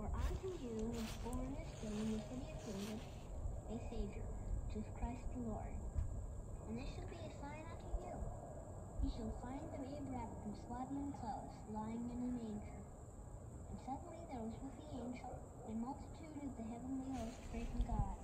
For Unto you is born this day in the city of David a Savior, which is Christ the Lord. And this shall be a sign unto you. You shall find the babe wrapped in swaddling clothes, lying in a manger. And suddenly there was with the angel a multitude of the heavenly host praising God